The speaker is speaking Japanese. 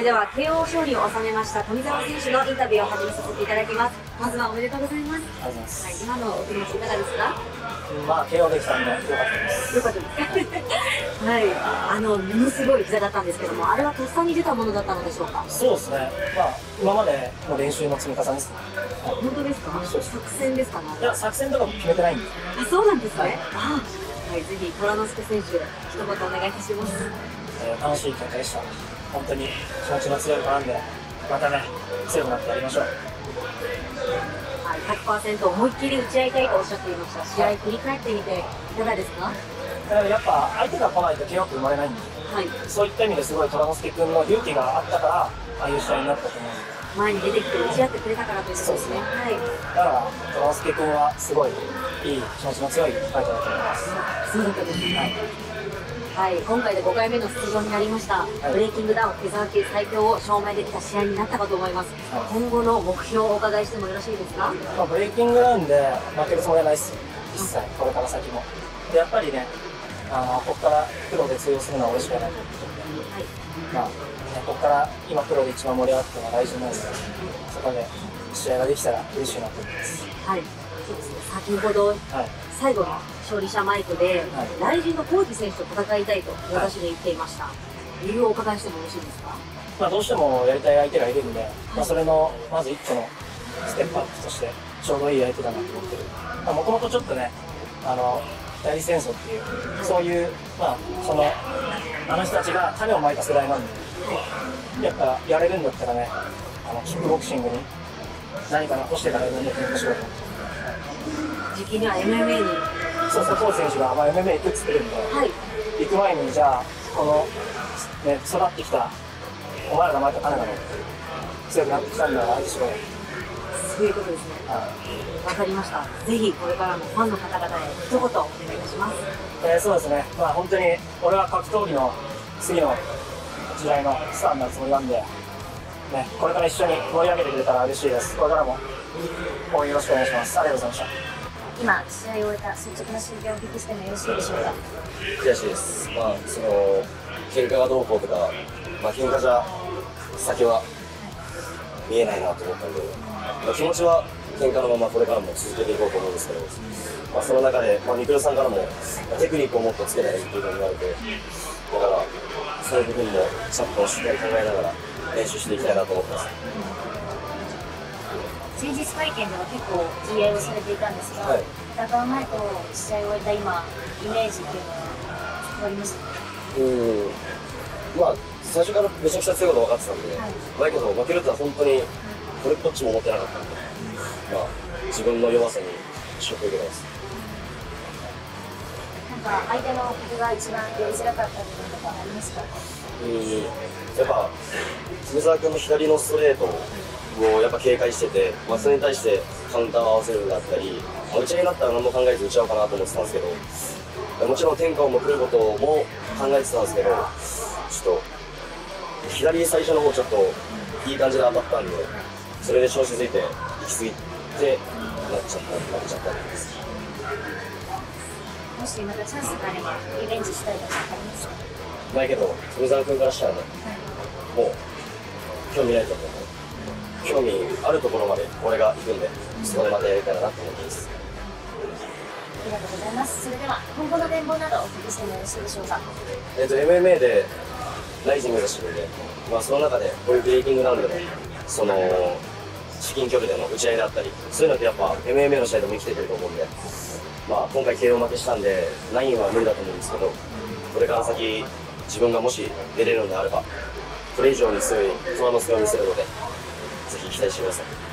れでは慶応勝利を収めました富澤選手のインタビューを始めさせていただきますまずはおめでとうございますありがとうございます。はい、今のお気持ちいかがですか？まあ、慶応できたんで、よかったです。よか？ったですはいあのものすごい膝だったんですけどもあれはとっさに出たものだったのでしょうか？そうですね。まあ、今までの練習の積み重ねですね。本当ですか？作戦ですか？ねいや、作戦とかも決めてないんで。あそうなんですね、はいあはい、ぜひ虎之助選手一言お願いいたしますえー楽しい結果でした。本当に気持ちの強い子なんで、またね、強くなってやりましょう。はい、100%思いっきり打ち合いたいとおっしゃっていました。試合振り返ってみていかがですか？やっぱ、相手が来ないと慶応って生まれないんで、はい。そういった意味ですごい虎之介君の勇気があったから、ああいう試合になったと思う。んで。前に出てきて打ち合ってくれたからということですね。はい。だから、虎之介君はすごいいい気持ちの強いファイターだと思います。そうだったですね。はい、今回で5回目の出場になりました、い。ブレイキングダウンフェザー級最強を証明できた試合になったかと思います、はい。今後の目標をお伺いしてもよろしいですか？はまあ、ブレイキングラウンで負けるつもりはないっすよ、一切、これから先も。で、やっぱりね、あのここからプロで通用するのは俺しかいない。と思ってるんで、い。まあ、ね、ここから今プロで一番盛り上がってるのは大事なので、そこで試合ができたら嬉しいなと思います。はい、そうですね先ほどはい。最後の勝利者マイクで、はい。来人のコーチ選手と戦いたいと私で言っていました、理由をお伺いしてもよろしいですか？まあ、どうしてもやりたい相手がいるんで、まあ、それのまず一個のステップアップとしてちょうどいい相手だなと思ってる。もともとちょっとねあの代理戦争っていうそういうまあそのあの人たちが種をまいた世代なんでやっぱやれるんだったらねあのキックボクシングに何か残してからやるんだって面白いと思って時期には MMA に。そうそうコーチ選手が、まあ、MMA 行くっつってるんで。はい。行く前にじゃあこの、ね、育ってきたお前らがまいた種だろ強くなってきたんだからしろよそういうことですね。はい。わかりましたぜひこれからもファンの方々へ一言お願いいたします。えーそうですね、まあ、本当に俺は格闘技の次の時代のスターになるつもりなんで、ね、これから一緒に盛り上げてくれたら嬉しいです。これからも応援よろしくお願いします。ありがとうございました。今試合を終えた率直な心境をお聞きしてもよろしいでしょうか？悔しいです。まあ、その、喧嘩がどうこうとか、まあ、喧嘩じゃ先は見えないなと思ったんで、まあ、気持ちは喧嘩のままこれからも続けていこうと思うんですけど、まあ、その中で、まあ、ミクロさんからも、テクニックをもっとつけたらいいっていうふうに言われて、だから、そういう部分もちゃんとしっかり考えながら練習していきたいなと思ってます。前日会見では結構自衛をされていたんですが、はい。戦う前と試合を終えた今イメージっていうのは変わりましたか？うん。まあ最初からめちゃくちゃ強いこと分かってたんで、はい。だけど負けるとは本当にこれっぽっちも思ってなかったんで、まあ、自分の弱さにショックを受けてますか相手のことが一番やりづらかった部分とかありますか？うんやっぱ梅澤君の左のストレートをやっぱ警戒してて、まあ、それに対してカウンターを合わせるだったり、まあ打ち合いになったら何も考えず打ち合おうかなと思ってたんですけどもちろん天下をもくることも考えてたんですけどちょっと左最初の方ちょっといい感じで当たったんでそれで調子づいて行き過ぎてなっちゃったなっちゃったんですもしまたチャンスがあればリベンジしたいとかありますか？ないけど梅澤君からしたらねもう興味ないと思う。興味あるところまで俺が行くんでそこでまたやりたいなと思ってます。ありがとうございます。それでは今後の展望などお聞きしてもよろしいでしょうか？えっと MMA でライジング目指してるんで、まあ、その中でこういうブレイキングラウンドでその至近距離での打ち合いであったりそういうのってやっぱ MMA の試合でも生きてくると思うんで、まあ、今回 KO 負けしたんでナインは無理だと思うんですけどこれから先自分がもし出れるのであればそれ以上に強い虎の姿を見せるのでぜひ期待してください。